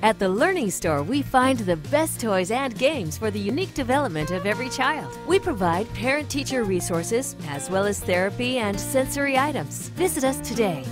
At the Learning Store, we find the best toys and games for the unique development of every child. We provide parent teacher resources as well as therapy and sensory items. Visit us today